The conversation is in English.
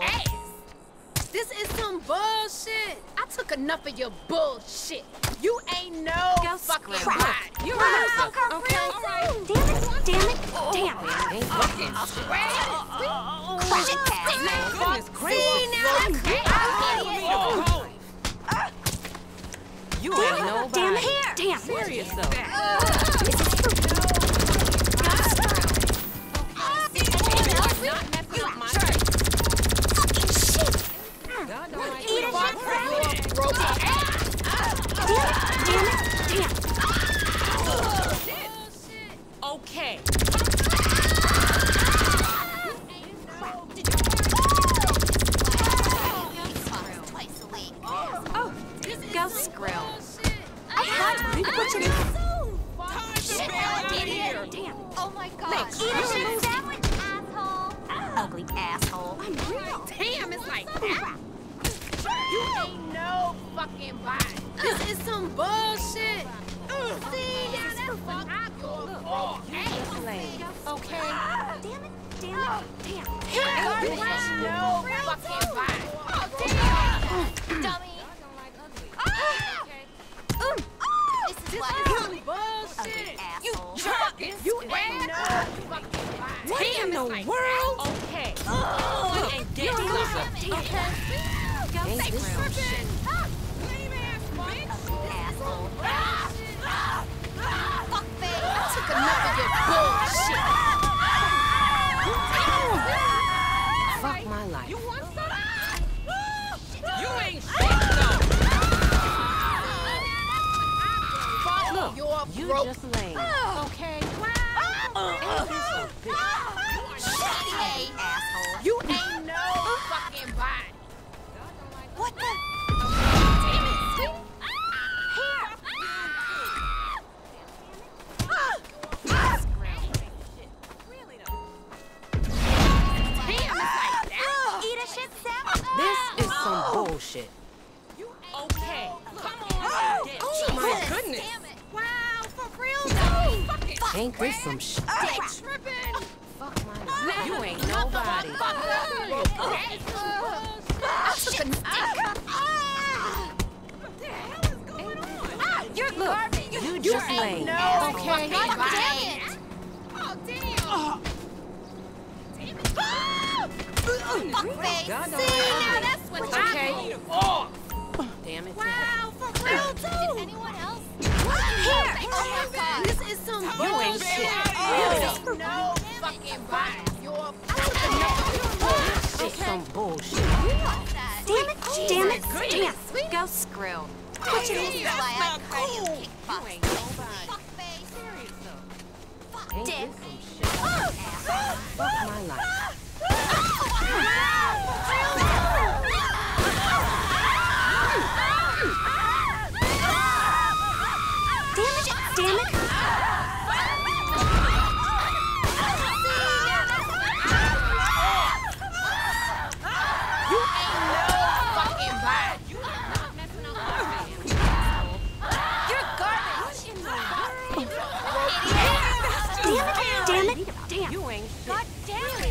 asshole. ass. This is some bullshit. I took enough of your bullshit. You ain't no Go fucking screw body. Oh, it. You Wow, are okay. Damn it! Damn it! Damn! Ain't fucking Crash it, asshole. Goodness See gracious. now, that's Oh, You ain't nobody. Damn it! Damn! it. Serious though. Go screw. I had to put you Shit, out here. Damn! Oh my god. Eat a sandwich, asshole. Ah. Ugly asshole. I'm real. Damn, it's like that. You ain't no fucking body. This is some bullshit. See now, that's fuck your broke ass. Lame. Okay. Damn it! Damn it! Damn! You ain't no fucking body. In the like world? Okay. We ain't getting nothing. Go Ain't this screw. some shit? Asshole. Ah, ah, ah. fuck face. I took enough of your bullshit. Fuck my life. You want some? You ain't shit though. Fuck Look, your you broke just lame. Okay. Wow. Asshole. You ain't no fucking body. What the? Damn it, see? Damn, it's like that. Eat a shit. This is some bullshit. Okay. Come on. Oh my goodness. Ain't this some shit? Fuck my. You ain't nobody. I took a ah, ah, You're Look, garbage. you just lame. Okay. God damn it. Oh damn. Ah. Fuck face. God See, now that's what Okay. I Damn it. Wow, for real You shit. You ain't no fucking body. You're bullshit. It's some bullshit. Damn it! Damn it! Damn! Go screw. This is why I cardio You kickbox. ain't nobody. Fuck face. Serious though. Fuck dick. this some shit? Fuck my life. Damn it! Damn it! You. God damn it.